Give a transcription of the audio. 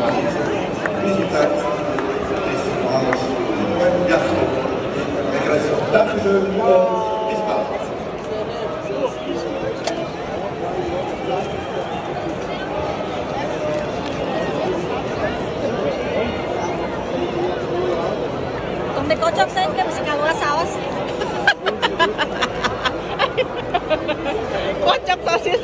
su visita. Es vamos un buen viaje. Regreso. Dankeschön und bis bald. Kung dikocok saya kan masih kaluar saus. Kocok sosis.